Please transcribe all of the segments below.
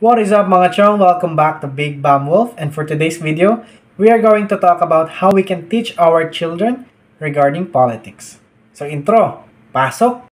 What is up mga chong? Welcome back to Big Bam Wolf and for today's video, we are going to talk about how we can teach our children regarding politics. So intro, pasok!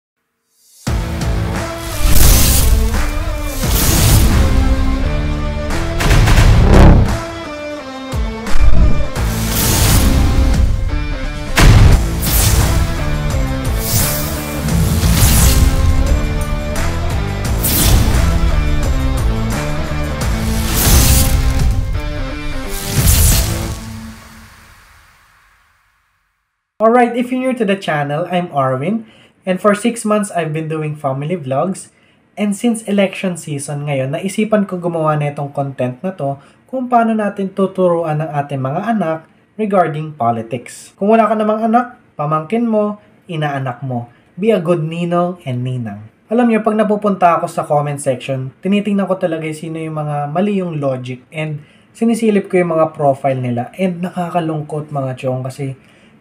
Alright, if you're new to the channel, I'm Arvin. And for 6 months, I've been doing family vlogs. And since election season ngayon, naisipan ko gumawa na itong content na to kung paano natin tuturuan ng ating mga anak regarding politics. Kung wala ka namang anak, pamangkin mo, inaanak mo. Be a good ninong and ninang. Alam niyo, pag napupunta ako sa comment section, tinitingnan ko talaga sino yung mga mali yung logic and sinisilip ko yung mga profile nila and nakakalungkot mga chong kasi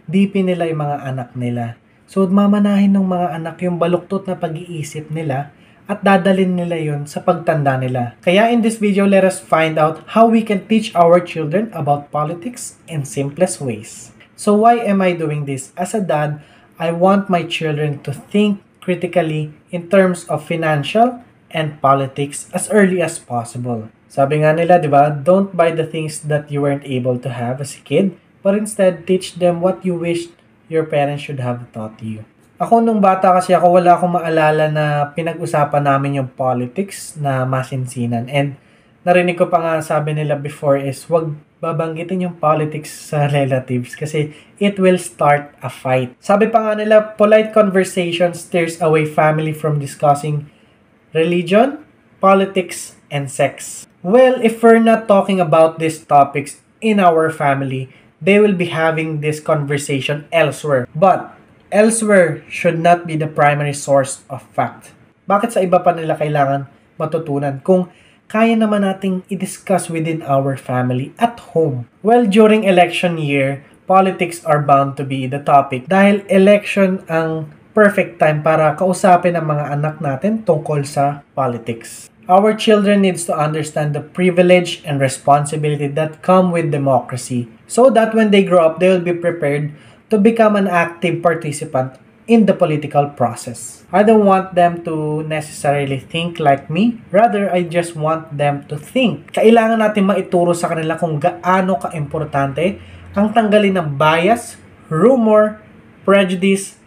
DP nila yung mga anak nila. So, mamanahin ng mga anak yung baluktot na pag-iisip nila at dadalin nila yon sa pagtanda nila. Kaya in this video, let us find out how we can teach our children about politics in simplest ways. So why am I doing this? As a dad, I want my children to think critically in terms of financial and politics as early as possible. Sabi nga nila, di ba, don't buy the things that you weren't able to have as a kid, but instead teach them what you wished your parents should have taught you. Ako nung bata kasi ako wala akong maalala na pinag-usapan namin yung politics na masinsinan and narinig ko pa nga sabi nila before is wag babanggitin yung politics sa relatives kasi it will start a fight. Sabi pa nga nila, polite conversation steers away family from discussing religion, politics, and sex. Well, if we're not talking about these topics in our family, they will be having this conversation elsewhere. But elsewhere should not be the primary source of fact. Bakit sa iba pa nila kailangan matutunan kung kaya naman nating i-discuss within our family at home? Well, during election year, politics are bound to be the topic dahil election ang perfect time para kausapin ang mga anak natin tungkol sa politics. Our children needs to understand the privilege and responsibility that come with democracy so that when they grow up, they will be prepared to become an active participant in the political process. I don't want them to necessarily think like me. Rather, I just want them to think. Kailangan natin maituro sa kanila kung gaano ka-importante ang tanggalin ng bias, rumor, prejudice,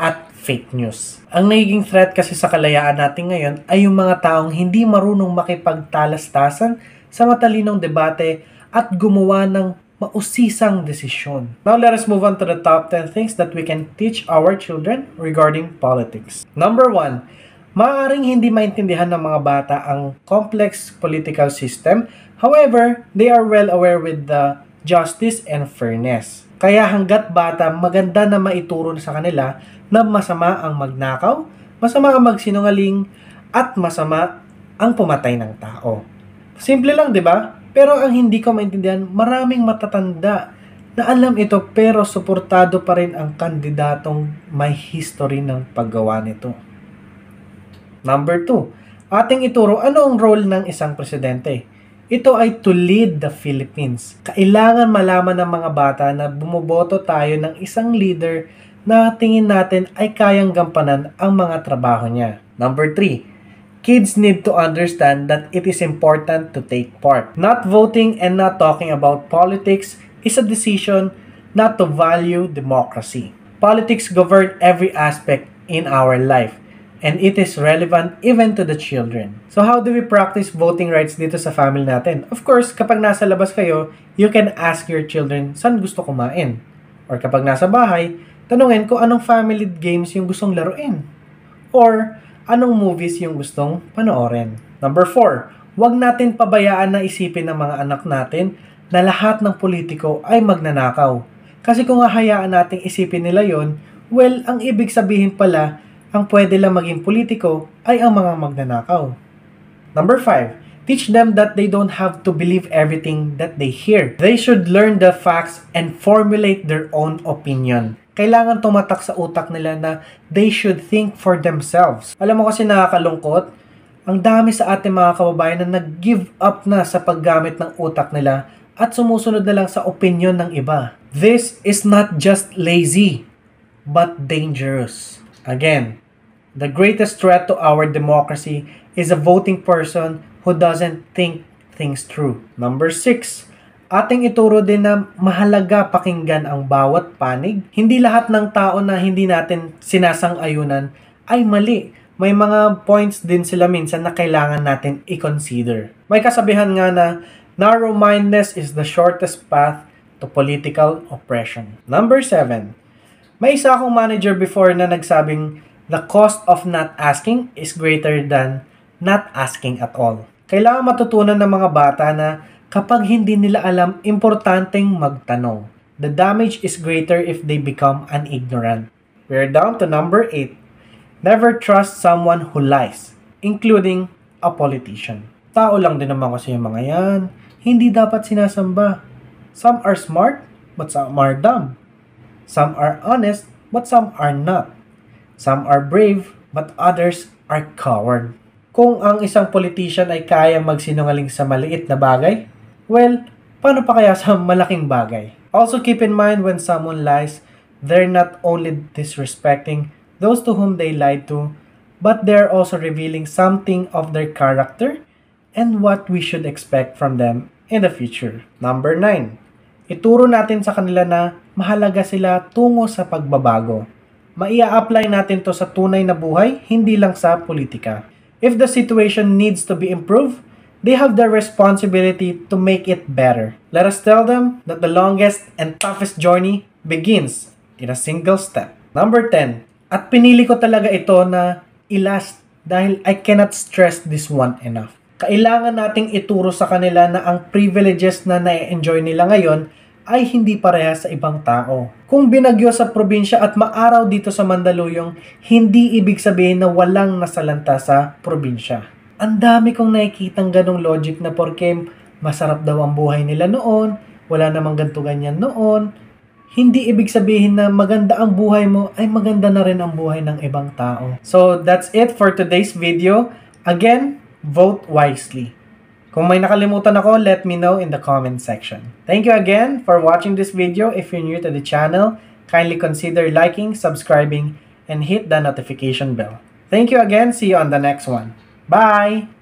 at fake news. Ang nagiging threat kasi sa kalayaan natin ngayon ay yung mga taong hindi marunong makipagtalastasan sa matalinong debate at gumawa ng mausisang desisyon. Now let us move on to the top 10 things that we can teach our children regarding politics. Number 1, maaaring hindi maintindihan ng mga bata ang complex political system. However, they are well aware with the justice and fairness. Kaya hanggat bata, maganda na maituro sa kanila na masama ang magnakaw, masama ang magsinungaling, at masama ang pumatay ng tao. Simple lang, di ba? Pero ang hindi ko maintindihan, maraming matatanda na alam ito pero suportado pa rin ang kandidatong may history ng paggawa nito. Number 2, ating ituro ano ang role ng isang presidente. Ito ay to lead the Philippines. Kailangan malaman ng mga bata na bumoboto tayo ng isang leader na tingin natin ay kayang gampanan ang mga trabaho niya. Number 3, kids need to understand that it is important to take part. Not voting and not talking about politics is a decision not to value democracy. Politics govern every aspect in our life and it is relevant even to the children. So how do we practice voting rights dito sa family natin? Of course, kapag nasa labas kayo, you can ask your children saan gusto kumain. Or kapag nasa bahay, tanungin kung anong family games yung gustong laruin. Or anong movies yung gustong panoorin. Number 4, huwag natin pabayaan na isipin ng mga anak natin na lahat ng politiko ay magnanakaw. Kasi kung hahayaan nating isipin nila yon, well, ang ibig sabihin pala, ang pwede lang maging politiko ay ang mga magnanakaw. Number 5, teach them that they don't have to believe everything that they hear. They should learn the facts and formulate their own opinion. Kailangan tumatak sa utak nila na they should think for themselves. Alam mo kasi nakakalungkot, Ang dami sa ating mga kababayan na nag-give up na sa paggamit ng utak nila at sumusunod na lang sa opinion ng iba. This is not just lazy, but dangerous. Again, the greatest threat to our democracy is a voting person who doesn't think things through. Number 6, ating ituro din na mahalaga pakinggan ang bawat panig. Hindi lahat ng tao na hindi natin sinasang-ayunan ay mali. May mga points din sila minsan na kailangan natin i-consider. May kasabihan nga na narrow-mindedness is the shortest path to political oppression. Number 7. May isa akong manager before na nagsabing the cost of not asking is greater than not asking at all. Kailangan matutunan ng mga bata na kapag hindi nila alam, importanteng magtanong. The damage is greater if they become an ignorant. We're down to number 8. Never trust someone who lies, including a politician. Tao lang din naman kasi yung mga yan. Hindi dapat sinasamba. Some are smart, but some are dumb. Some are honest, but some are not. Some are brave, but others are coward. Kung ang isang politician ay kaya magsinungaling sa maliit na bagay, well, paano pa kaya sa malaking bagay? Also keep in mind when someone lies, they're not only disrespecting those to whom they lied to, but they're also revealing something of their character and what we should expect from them in the future. Number 9 ituro natin sa kanila na mahalaga sila tungo sa pagbabago. Maia-apply natin to sa tunay na buhay, hindi lang sa politika. If the situation needs to be improved, they have the responsibility to make it better. Let us tell them that the longest and toughest journey begins in a single step. Number 10. At pinili ko talaga ito na ilast dahil I cannot stress this one enough. Kailangan nating ituro sa kanila na ang privileges na na-enjoy nila ngayon ay hindi parehas sa ibang tao. Kung binagyo sa probinsya at maaraw dito sa Mandaluyong, hindi ibig sabihin na walang nasalanta sa probinsya. Ang dami kong nakikitang ganong logic na porke masarap daw ang buhay nila noon, wala namang ganto ganyan noon, hindi ibig sabihin na maganda ang buhay mo ay maganda na rin ang buhay ng ibang tao. So that's it for today's video. Again, vote wisely. Kung may nakalimutan ako, let me know in the comment section. Thank you again for watching this video. If you're new to the channel, kindly consider liking, subscribing, and hit the notification bell. Thank you again. See you on the next one. Bye!